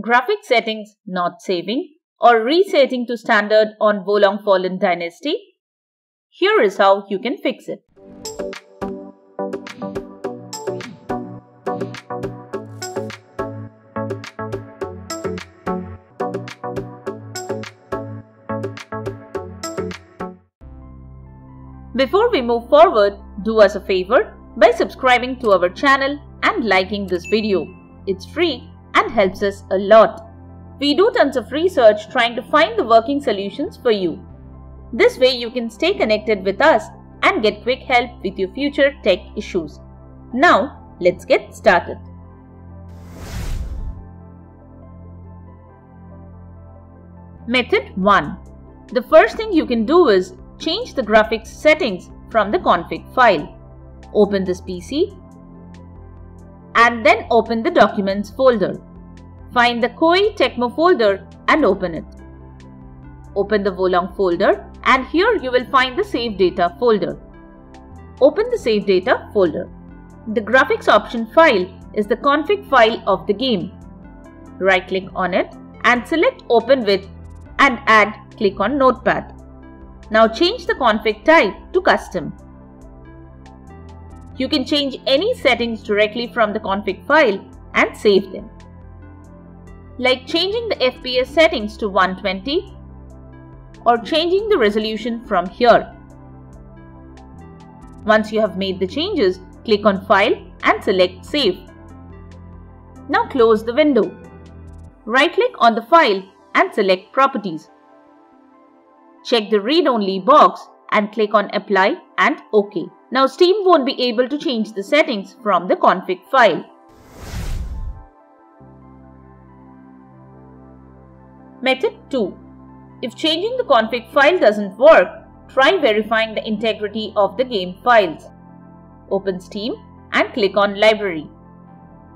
graphic settings not saving, or resetting to standard on Wo Long Fallen Dynasty? Here is how you can fix it. Before we move forward, do us a favor by subscribing to our channel and liking this video. It's free and helps us a lot. We do tons of research trying to find the working solutions for you. This way you can stay connected with us and get quick help with your future tech issues. Now, let's get started. Method 1. The first thing you can do is change the graphics settings from the config file. Open this PC and then open the Documents folder. Find the Koei Tecmo folder and open it. Open the Wo Long folder and here you will find the Save Data folder. Open the Save Data folder. The graphics option file is the config file of the game. Right click on it and select Open with and add click on Notepad. Now change the config type to custom. You can change any settings directly from the config file and save them. Like changing the FPS settings to 120 or changing the resolution from here. Once you have made the changes, click on File and select Save. Now close the window. Right-click on the file and select Properties. Check the Read Only box and click on Apply and OK. Now Steam won't be able to change the settings from the config file. Method 2. If changing the config file doesn't work, try verifying the integrity of the game files. Open Steam and click on Library.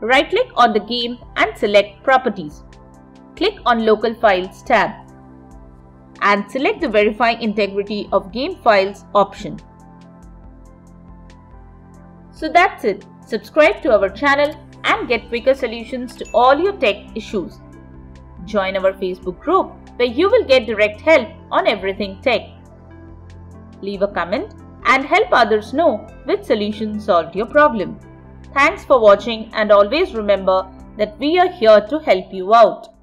Right-click on the game and select Properties. Click on Local Files tab and select the Verify Integrity of Game Files option. So that's it. Subscribe to our channel and get quicker solutions to all your tech issues. Join our Facebook group where you will get direct help on everything tech. Leave a comment and help others know which solution solved your problem. Thanks for watching and always remember that we are here to help you out.